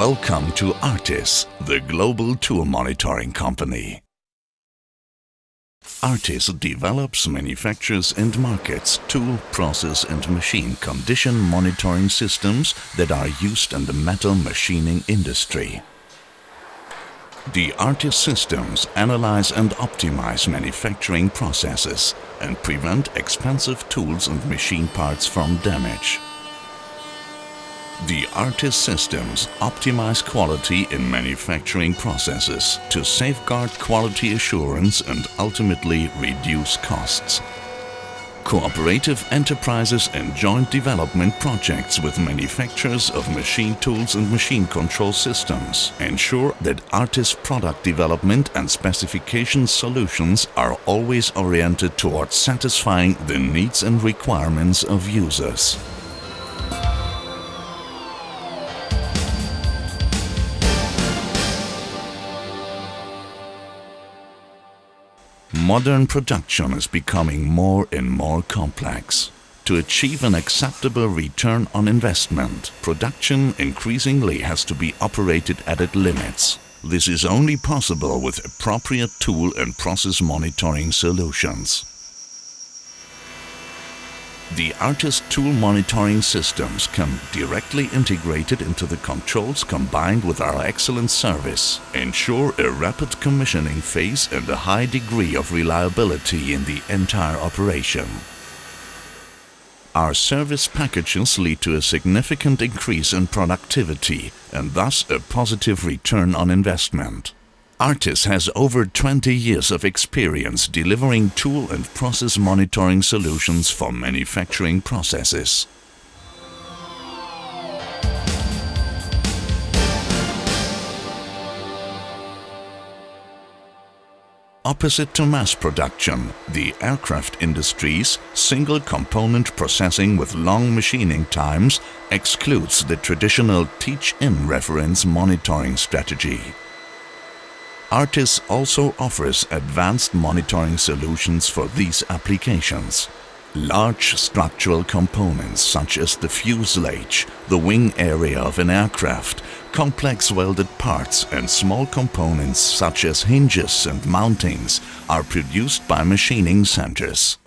Welcome to Artis, the global tool monitoring company. Artis develops, manufactures and markets tool, process and machine condition monitoring systems that are used in the metal machining industry. The Artis systems analyze and optimize manufacturing processes and prevent expensive tools and machine parts from damage. The Artis systems optimize quality in manufacturing processes to safeguard quality assurance and ultimately reduce costs. Cooperative enterprises and joint development projects with manufacturers of machine tools and machine control systems ensure that Artis product development and specification solutions are always oriented towards satisfying the needs and requirements of users. Modern production is becoming more and more complex. To achieve an acceptable return on investment, production increasingly has to be operated at its limits. This is only possible with appropriate tool and process monitoring solutions. The Artis tool monitoring systems can directly integrated into the controls combined with our excellent service, ensure a rapid commissioning phase and a high degree of reliability in the entire operation. Our service packages lead to a significant increase in productivity and thus a positive return on investment. Artis has over 20 years of experience delivering tool and process monitoring solutions for manufacturing processes. Opposite to mass production, the aircraft industry's single component processing with long machining times excludes the traditional teach-in reference monitoring strategy. Artis also offers advanced monitoring solutions for these applications. Large structural components such as the fuselage, the wing area of an aircraft, complex welded parts and small components such as hinges and mountings are produced by machining centers.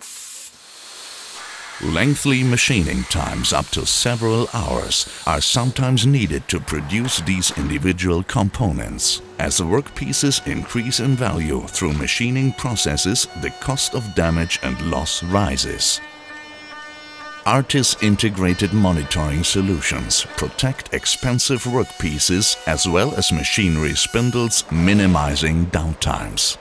Lengthy machining times up to several hours are sometimes needed to produce these individual components. As the workpieces increase in value through machining processes, the cost of damage and loss rises. Artis integrated monitoring solutions protect expensive workpieces as well as machinery spindles, minimizing downtimes.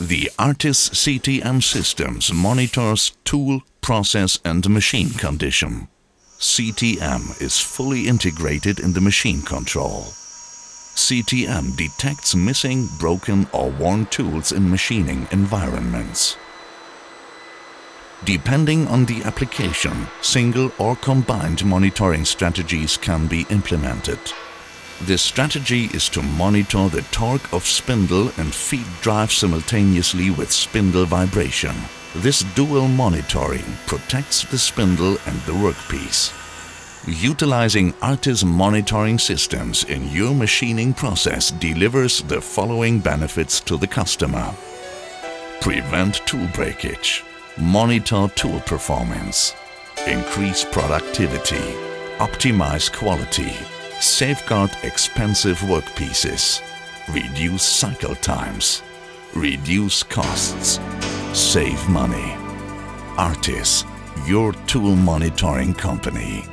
The Artis CTM systems monitors tool, process and machine condition. CTM is fully integrated in the machine control. CTM detects missing, broken or worn tools in machining environments. Depending on the application, single or combined monitoring strategies can be implemented. This strategy is to monitor the torque of spindle and feed drive simultaneously with spindle vibration. This dual monitoring protects the spindle and the workpiece. Utilizing Artis monitoring systems in your machining process delivers the following benefits to the customer. Prevent tool breakage. Monitor tool performance. Increase productivity. Optimize quality safeguard expensive workpieces, reduce cycle times, reduce costs, save money. Artis, your tool monitoring company.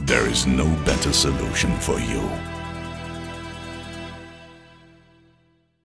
There is no better solution for you.